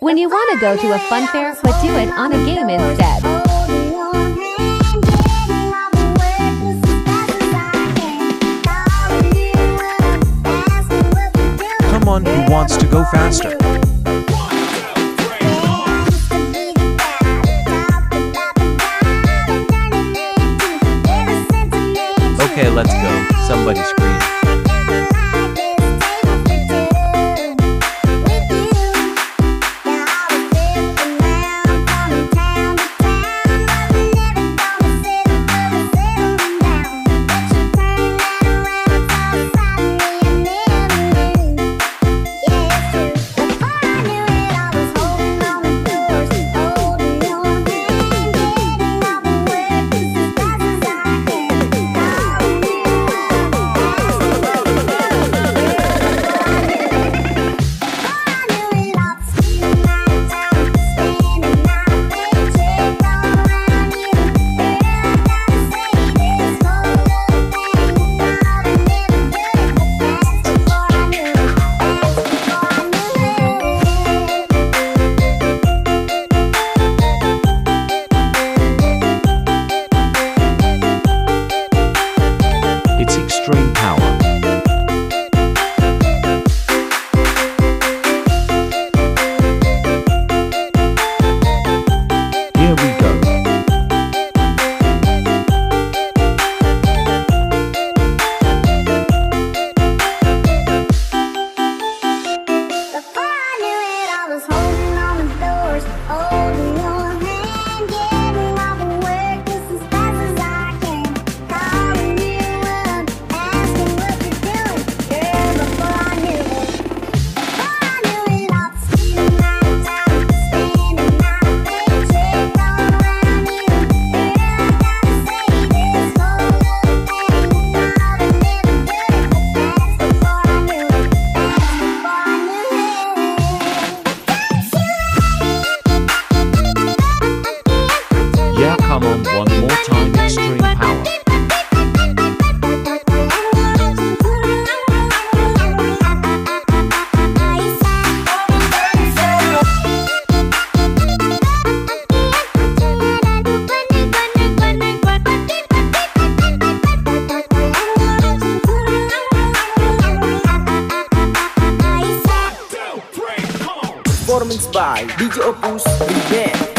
When you want to go to a fun fair, but do it on a game instead. Come on, who wants to go faster? Okay, let's go. Somebody scream. Performance by DJ Opus Prepare